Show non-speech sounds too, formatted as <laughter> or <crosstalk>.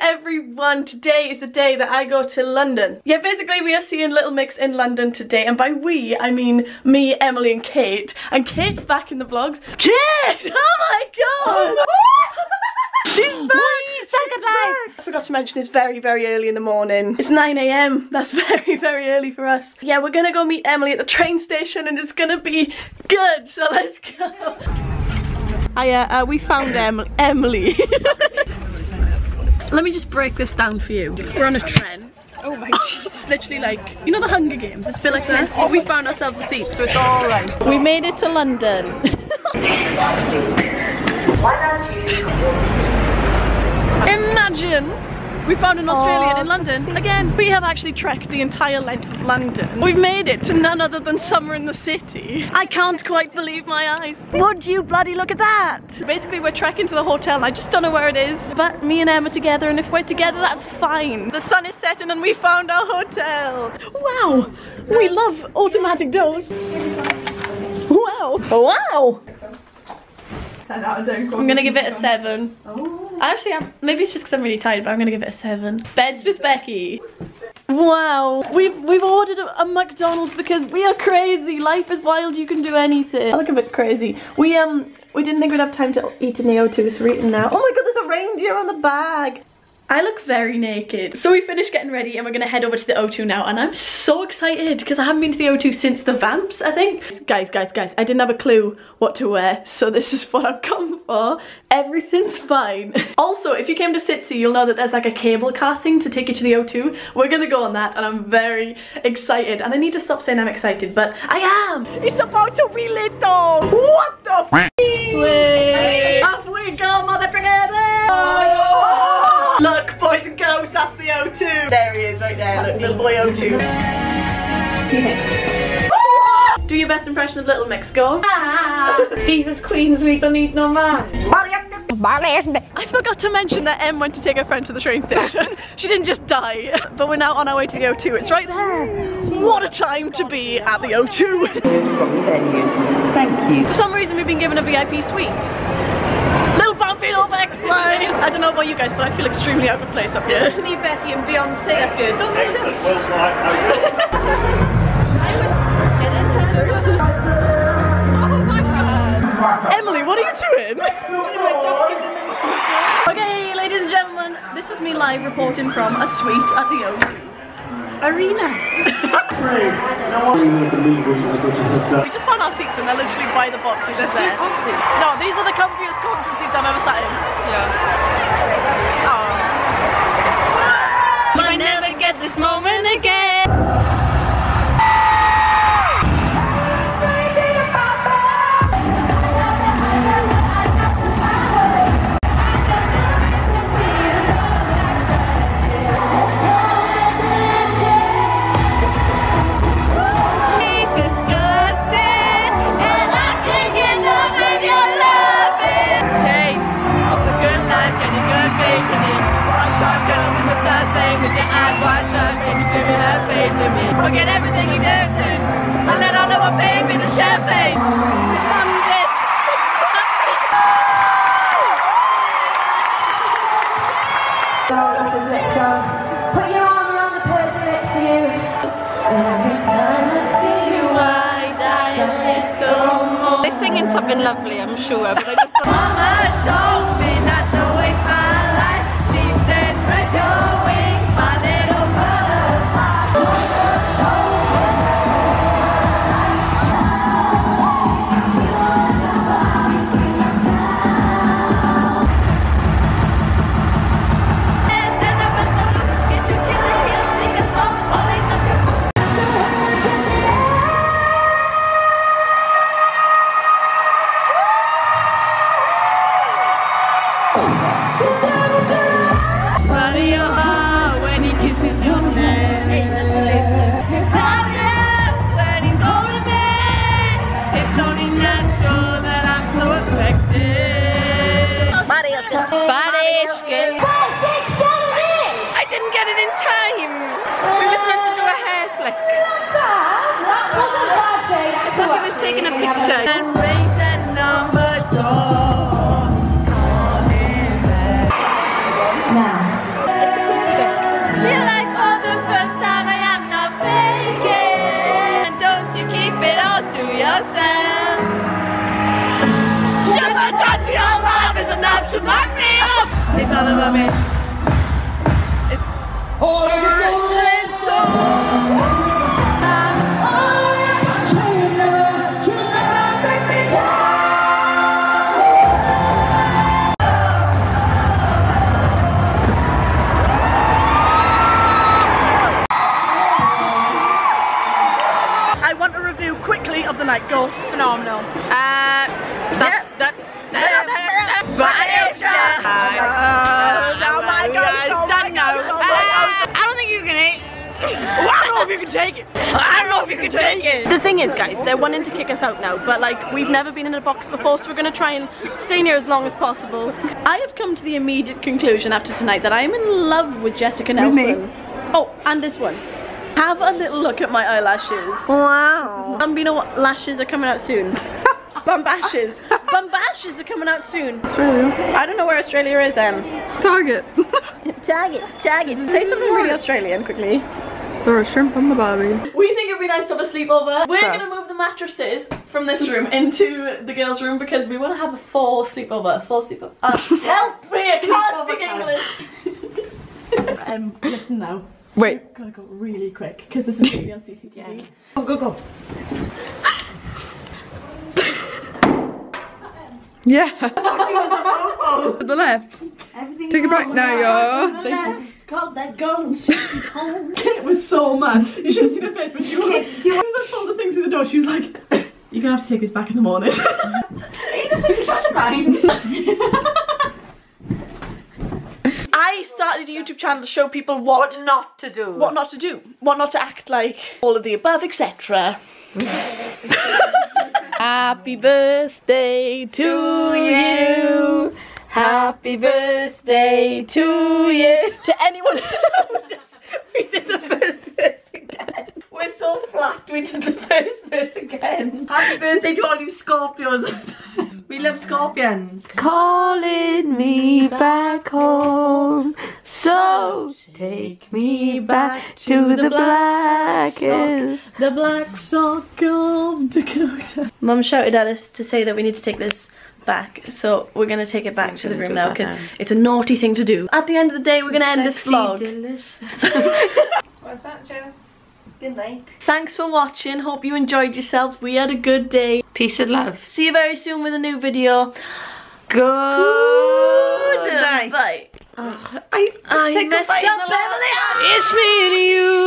everyone. Today is the day that I go to London. Yeah, basically we are seeing Little Mix in London today. And by we, I mean me, Emily and Kate. And Kate's back in the vlogs. Kate! <laughs> Oh my god! <laughs> She's back! She's back! I forgot to mention it's very, very early in the morning. It's 9am. That's <laughs> very, very early for us. Yeah, we're gonna go meet Emily at the train station and it's gonna be good. So let's go. Hiya, uh, we found em Emily. Let me just break this down for you. We're on a train. Oh my <laughs> Jesus. Literally like, you know the Hunger Games? It's been like that. But oh, we found ourselves a seat, so it's all right. We made it to London. <laughs> Imagine we found an Australian in London. Again, we have actually trekked the entire length of London. We've made it to none other than summer in the city. I can't quite believe my eyes. Would you bloody look at that? Basically, we're trekking to the hotel and I just don't know where it is. But me and Em are together and if we're together, that's fine. The sun is setting and we found our hotel. Wow, we love automatic doors. Wow, wow. I'm gonna give it a seven. Actually, I'm, maybe it's just because I'm really tired, but I'm gonna give it a seven. Beds with Becky. Wow, we've we've ordered a, a, McDonald's because we are crazy. Life is wild. You can do anything. I look a bit crazy. We um we didn't think we'd have time to eat in the O2, so we're eating now. Oh my god, there's a reindeer on the bag. I look very naked. So we finished getting ready and we're gonna head over to the O2 now and I'm so excited because I haven't been to the O2 since the Vamps, I think. Guys, guys, guys, I didn't have a clue what to wear, so <laughs> this is what I've come for. Everything's fine. <laughs> also, if you came to Sitsi, you'll know that there's like a cable car thing to take you to the O2. We're gonna go on that and I'm very excited. And I need to stop saying I'm excited, but I am. It's about to be lit though. What the f that's the O2. There he is right there, look, little boy O2. <laughs> <laughs> Do your best impression of Little Mix, go. Ah, Divas Queens, we don't need no man. I forgot to mention that Em went to take her friend to the train station. <laughs> she didn't just die, but we're now on our way to the O2. It's right there. What a time to be at the O2. Thank you. For some reason, we've been given a VIP suite. Little bumping over I don't know about you guys, but I feel extremely out of place up here. Listen to me, Becky and Beyonce up here. Don't mind us. Oh my god. Emily, what are you doing? okay, ladies and gentlemen, this is me live reporting from a suite at the O2 Arena. <laughs> we just found our seats and they're literally by the box, which is there. No, these are the comfiest concert seats I've ever sat in. Yeah. Oh. Might never get this moment again. Forget everything he does and let all of our baby the champagne. Sunday. Put your arm around the person next to you. Every time I see you, I die a little more. They're singing something lovely, I'm sure, but I just don't. Mama Badeshka. I didn't get it in time. We was meant to do a hair flick. That wasn't bad, Jane. I thought he was taking a picture. And raise that number door. Son of a if you can take it. I don't know if you can take it. The thing is, guys, they're wanting to kick us out now, but like we've never been in a box before, so we're gonna try and stay near as long as possible. I have come to the immediate conclusion after tonight that I am in love with Jessica Nelson. With Oh, and this one. Have a little look at my eyelashes. Wow. Bambino lashes are coming out soon. <laughs> Bambashes. Bambashes are coming out soon. Australia. I don't know where Australia is, um. Target. <laughs> Tag it, tag it. Say something really Australian quickly. There are shrimp on the barbie. We think it'd be nice to have a sleepover. We're Stress. gonna move the mattresses from this room into the girls' room because we want to have a full sleepover. Full sleepover. Uh, <laughs> help me! I can't speak English. <laughs> um, listen now. Wait. Gotta go really quick because this is gonna be on CCTV. Go, go, go. Yeah. <laughs> to the left. Everything Take it back now, yo. God, that girl and she's home. <laughs> Kate was so mad. You should have seen her face when she was like, she was to pulled the thing through the door. She was like, "You're gonna have to take this back in the morning." <laughs> I started a YouTube channel to show people what What not to do. what not to do, what not to act like, all of the above, etc. <laughs> Happy birthday to you. Happy birthday to you. To anyone <laughs> We did the first verse again. We're so flat. We did the first verse again. Happy birthday to all you Scorpios. <laughs> we love Scorpions. calling me back home. So take me back to the blackest, the black sock of Dakota. Mum shouted at us to say that we need to take this back, so we're gonna take it back to the room now because it's a naughty thing to do. At the end of the day, we're gonna end this vlog. <laughs> What's that, Jess? Good night. Thanks for watching. Hope you enjoyed yourselves. We had a good day. Peace and love. See you very soon with a new video. Good, Good night. Bye. I, I said messed up, the Beverly. It's me and you.